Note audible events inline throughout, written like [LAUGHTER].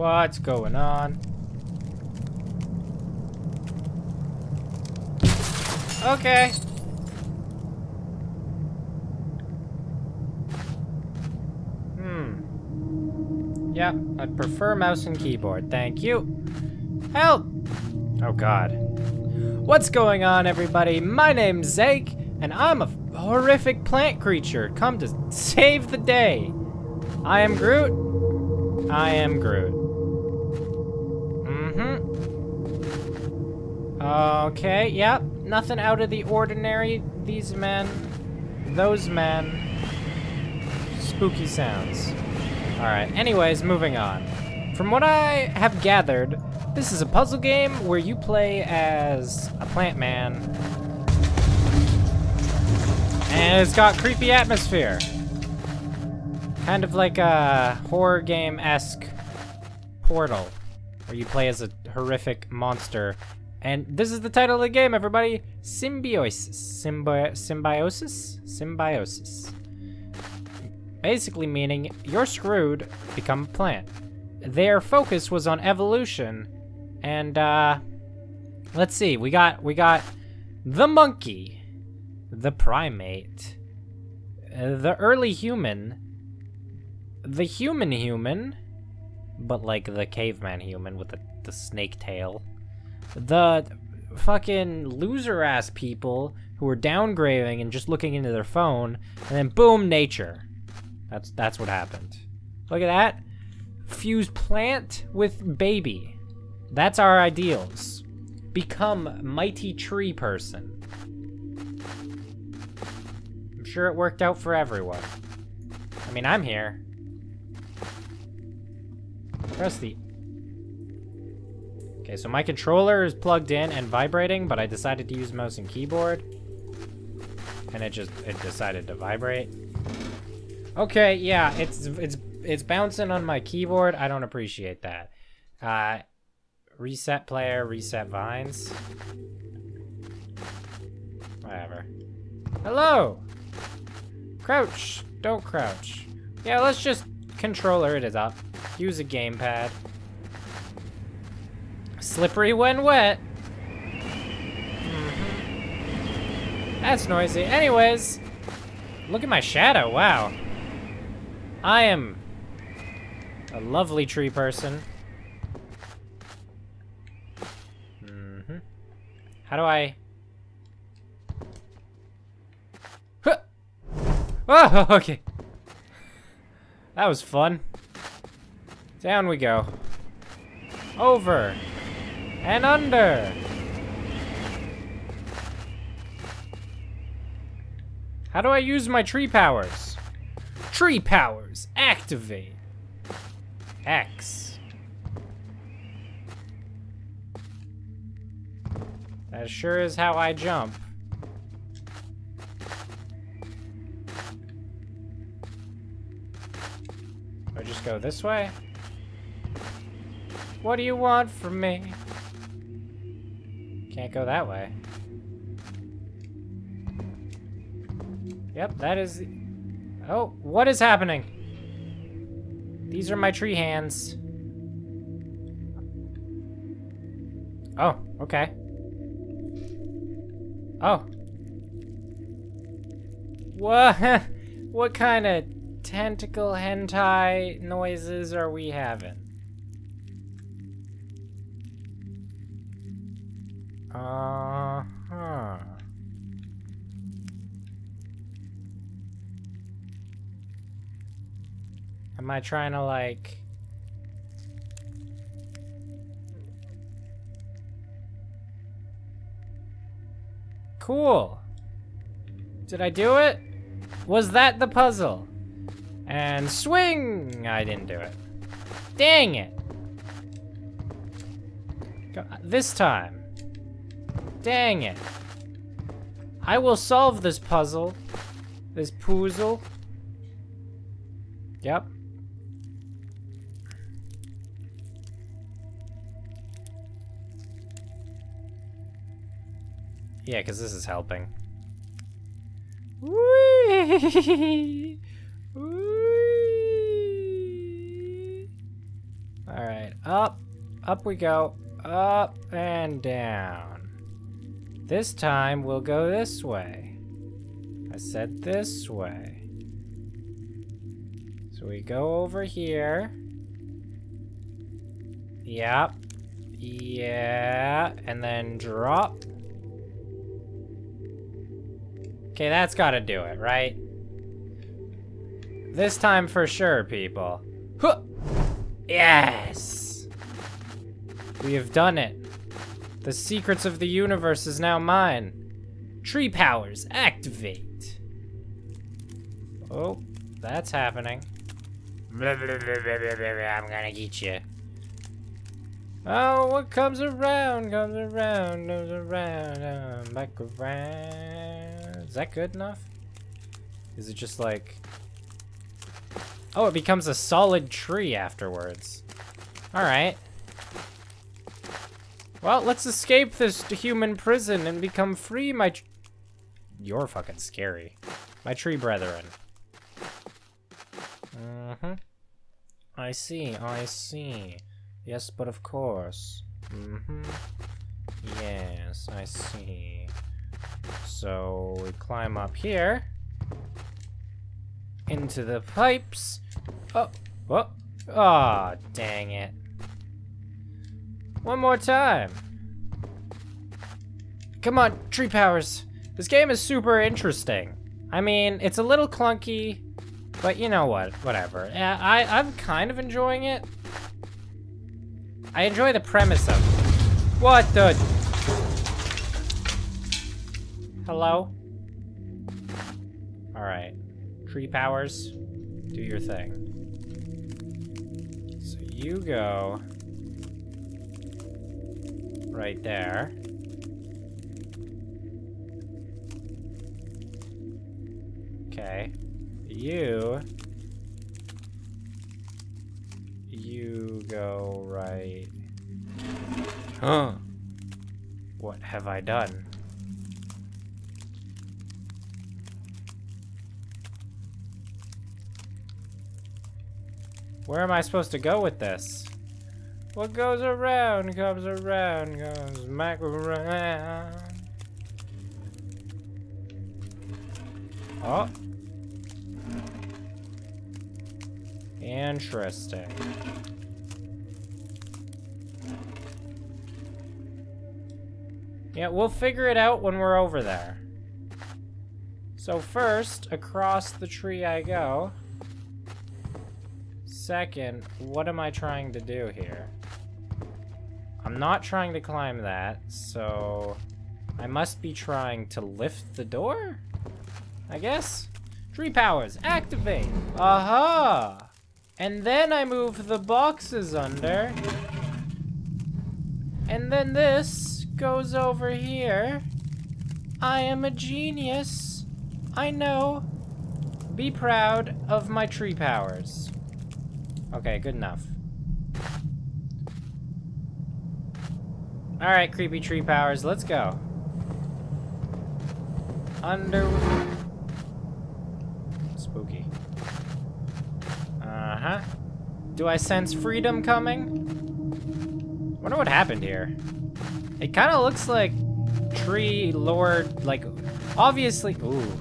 What's going on? Okay. Hmm. Yep, I'd prefer mouse and keyboard. Thank you. Help! Oh god. What's going on, everybody? My name's Zake, and I'm a horrific plant creature come to save the day. I am Groot. I am Groot. Okay, yep. Nothing out of the ordinary. These men. Those men. Spooky sounds. Alright, anyways, moving on. From what I have gathered, this is a puzzle game where you play as a plant man. And it's got creepy atmosphere. Kind of like a horror game-esque Portal, where you play as a horrific monster. And this is the title of the game, everybody. Symbiosis. Symbi symbiosis? Symbiosis. Basically meaning you're screwed, become a plant. Their focus was on evolution, and uh, let's see, we got we got the monkey, the primate, the early human, the human human, but like the caveman human with the, the snake tail, the fucking loser ass people who were downgrading and just looking into their phone, and then boom, nature. That's that's what happened. Look at that. Fuse plant with baby. That's our ideals. Become mighty tree person. I'm sure it worked out for everyone. I mean, I'm here. Press the... Okay, so my controller is plugged in and vibrating, but I decided to use mouse and keyboard. And it just, it decided to vibrate. Okay, yeah, it's, it's, it's bouncing on my keyboard. I don't appreciate that. Uh, reset player, reset vines. Whatever. Hello! Crouch! Don't crouch. Yeah, let's just controller it up. Use a gamepad. Slippery when wet. Mm -hmm. That's noisy. Anyways, look at my shadow. Wow. I am a lovely tree person. Mm hmm How do I... Huh! Oh, [LAUGHS] okay. That was fun. Down we go. Over. And under. How do I use my tree powers? Tree powers, activate. X. That sure is how I jump. I just go this way? What do you want from me? Can't go that way. Yep, that is... Oh, what is happening? These are my tree hands. Oh, okay. Oh. What? [LAUGHS] What kind of tentacle hentai noises are we having? Uh-huh. Am I trying to like... Cool. Did I do it? Was that the puzzle? And swing! I didn't do it. Dang it. This time. Dang it. I will solve this puzzle. This puzzle. Yep. Yeah, because this is helping. Whee! Whee! Alright. up, up we go, up and down. This time we'll go this way. I said this way. So we go over here. Yep. Yeah, and then drop. Okay, that's gotta do it, right? This time for sure, people. Huh! Yes! We have done it. The secrets of the universe is now mine. Tree powers, activate. Oh, that's happening. I'm gonna get you. Oh, what comes around, comes around, comes around, uh, back around. Is that good enough? Is it just like... Oh, it becomes a solid tree afterwards. Alright. Well, let's escape this human prison and become free, my... You're fucking scary. My tree brethren. Mm-hmm. I see, I see. Yes, but of course. Mm-hmm. Yes, I see. So, we climb up here. Into the pipes. Oh, oh, oh, dang it. One more time. Come on, tree powers. This game is super interesting. I mean, it's a little clunky, but you know what? Whatever. I, I'm kind of enjoying it. I enjoy the premise of it. What the? Hello? Alright. Tree powers, do your thing. So you go right there. Okay. You you go right. Huh. What have I done? Where am I supposed to go with this? What goes around comes around, goes back around. Oh. Interesting. Yeah, we'll figure it out when we're over there. So first, across the tree I go. Second, what am I trying to do here? I'm not trying to climb that, so... I must be trying to lift the door? I guess? Tree powers, activate! Aha! And then I move the boxes under. And then this goes over here. I am a genius. I know. Be proud of my tree powers. Okay, good enough. Alright, creepy tree powers, let's go. Under... Spooky. Uh-huh. Do I sense freedom coming? Wonder what happened here. It kind of looks like tree lord, like, obviously, ooh.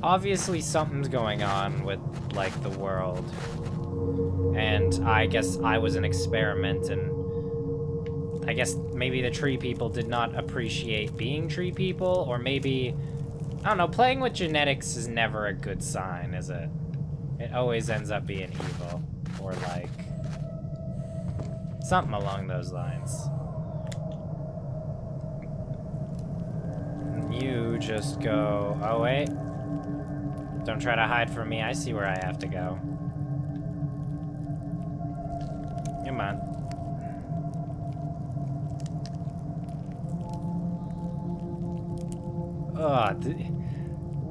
Obviously something's going on with, like, the world. And I guess I was an experiment and I guess maybe the tree people did not appreciate being tree people, or maybe, I don't know, playing with genetics is never a good sign, is it? It always ends up being evil, or like, something along those lines. You just go, oh wait, don't try to hide from me, I see where I have to go. Come on. Oh,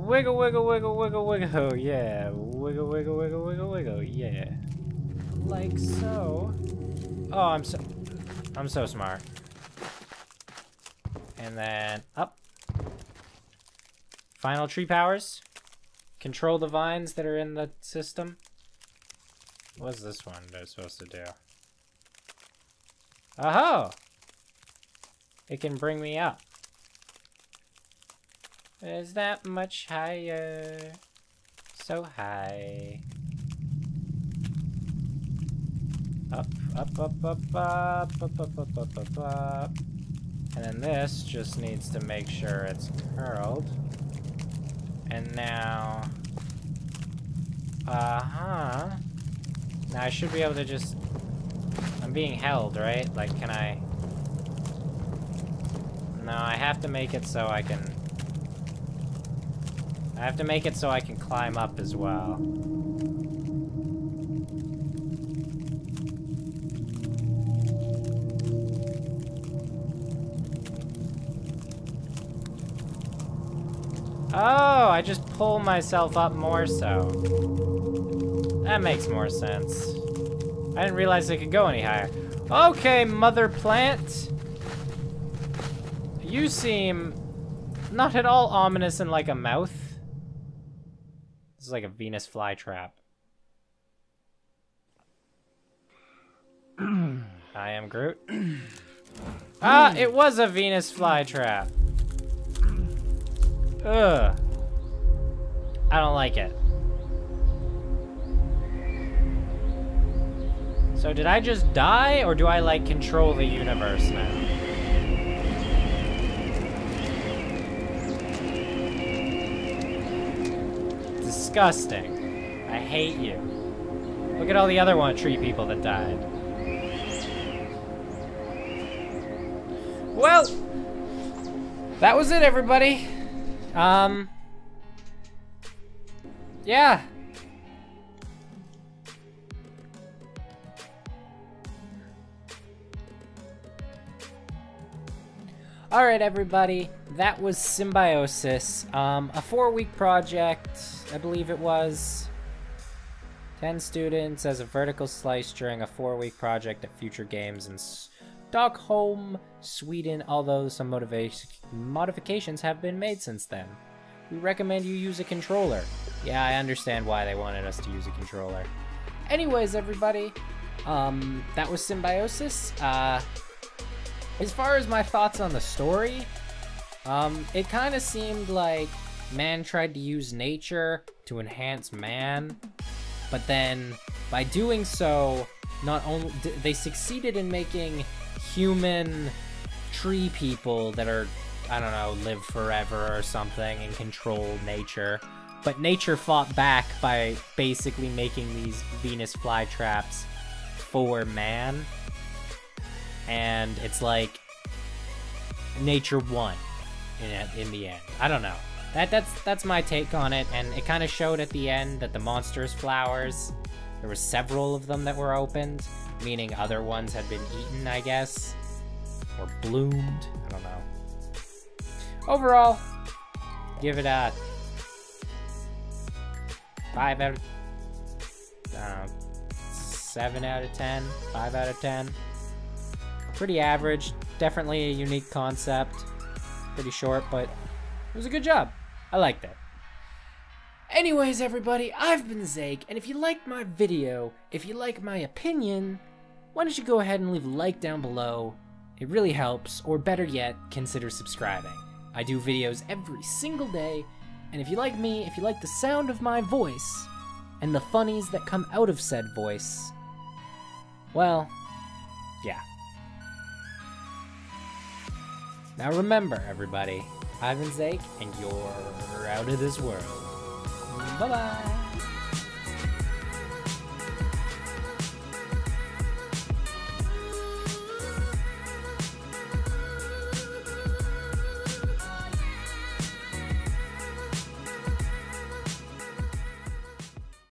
wiggle, wiggle, wiggle, wiggle, wiggle, [LAUGHS] yeah. Wiggle, wiggle, wiggle, wiggle, wiggle, yeah. Like so. Oh, I'm so, I'm so smart. And then up. Final tree powers. Control the vines that are in the system. What's this one they're supposed to do? Oh! It can bring me up. Is that much higher? So high. Up, up, up, up, up, up, up, up, up, up, up. And then this just needs to make sure it's curled. And now... Uh-huh. Now I should be able to just... I'm being held, right? Like, can I... No, I have to make it so I can... I have to make it so I can climb up as well. Oh, I just pull myself up more so. That makes more sense. I didn't realize it could go any higher. Okay, mother plant. You seem not at all ominous and like a mouth. This is like a Venus flytrap. [CLEARS THROAT] I am Groot. [CLEARS THROAT] ah, it was a Venus flytrap. Ugh. I don't like it. So did I just die, or do I, like, control the universe now? Disgusting. I hate you. Look at all the other one tree people that died. Well, that was it, everybody. Um, yeah. Alright everybody, that was Symbiosis, um, a four-week project, I believe it was. 10 students as a vertical slice during a four-week project at Future Games in Stockholm, Sweden, although some modifications have been made since then. We recommend you use a controller. Yeah, I understand why they wanted us to use a controller. Anyways, everybody, um, that was Symbiosis. Uh, as far as my thoughts on the story, um, it kind of seemed like man tried to use nature to enhance man, but then by doing so, not only they succeeded in making human tree people that are, I don't know, live forever or something and control nature. But nature fought back by basically making these Venus flytraps for man. And it's like nature won in in the end. I don't know. That that's that's my take on it, and it kind of showed at the end that the monsters flowers. There were several of them that were opened, meaning other ones had been eaten, I guess. Or bloomed. I don't know. Overall, give it a 5 out of... I 7 out of 10, 5 out of 10. Pretty average. Definitely a unique concept. Pretty short, but it was a good job. I like that. Anyways, everybody, I've been Zake, and if you liked my video, if you like my opinion, why don't you go ahead and leave a like down below. It really helps, or better yet, consider subscribing. I do videos every single day, and if you like me, if you like the sound of my voice, and the funnies that come out of said voice, well, yeah. Now remember, everybody, Been Zake, and you're out of this world. Bye-bye!